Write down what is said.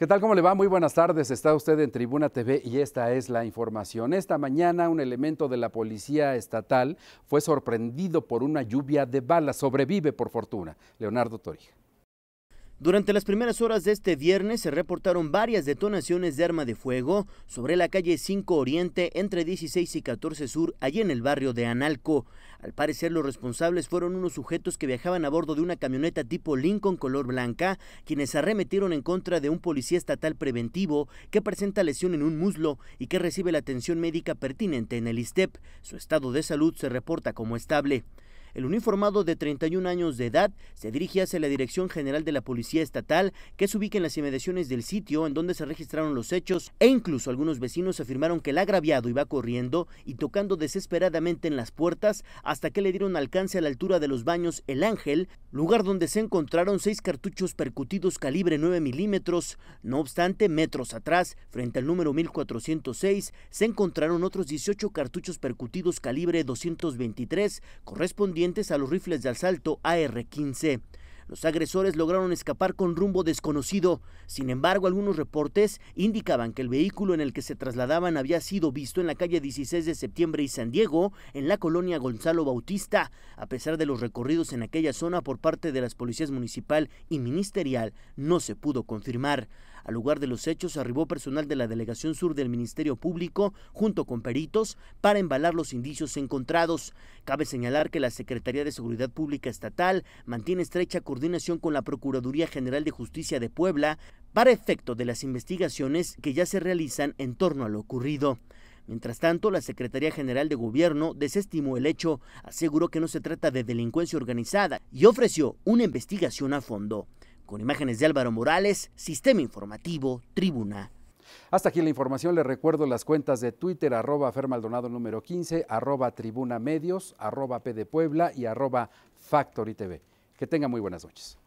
¿Qué tal? ¿Cómo le va? Muy buenas tardes. Está usted en Tribuna TV y esta es la información. Esta mañana un elemento de la Policía Estatal fue sorprendido por una lluvia de balas. Sobrevive por fortuna. Leonardo Torija. Durante las primeras horas de este viernes se reportaron varias detonaciones de arma de fuego sobre la calle 5 Oriente entre 16 y 14 Sur, allí en el barrio de Analco. Al parecer los responsables fueron unos sujetos que viajaban a bordo de una camioneta tipo Lincoln color blanca, quienes arremetieron en contra de un policía estatal preventivo que presenta lesión en un muslo y que recibe la atención médica pertinente en el ISTEP. Su estado de salud se reporta como estable. El uniformado de 31 años de edad se dirige hacia la Dirección General de la Policía Estatal, que se ubica en las inmediaciones del sitio en donde se registraron los hechos, e incluso algunos vecinos afirmaron que el agraviado iba corriendo y tocando desesperadamente en las puertas hasta que le dieron alcance a la altura de los baños El Ángel, lugar donde se encontraron seis cartuchos percutidos calibre 9 milímetros. No obstante, metros atrás, frente al número 1406, se encontraron otros 18 cartuchos percutidos calibre 223, correspondientes a los rifles de asalto AR-15. Los agresores lograron escapar con rumbo desconocido. Sin embargo, algunos reportes indicaban que el vehículo en el que se trasladaban había sido visto en la calle 16 de septiembre y San Diego, en la colonia Gonzalo Bautista. A pesar de los recorridos en aquella zona por parte de las policías municipal y ministerial, no se pudo confirmar. Al lugar de los hechos arribó personal de la Delegación Sur del Ministerio Público junto con peritos para embalar los indicios encontrados. Cabe señalar que la Secretaría de Seguridad Pública Estatal mantiene estrecha coordinación con la Procuraduría General de Justicia de Puebla para efecto de las investigaciones que ya se realizan en torno a lo ocurrido. Mientras tanto, la Secretaría General de Gobierno desestimó el hecho, aseguró que no se trata de delincuencia organizada y ofreció una investigación a fondo. Con imágenes de Álvaro Morales, Sistema Informativo, Tribuna. Hasta aquí la información. Les recuerdo las cuentas de Twitter, arroba Fermaldonado número 15, arroba Tribuna Medios, arroba P de Puebla y arroba Factory TV. Que tengan muy buenas noches.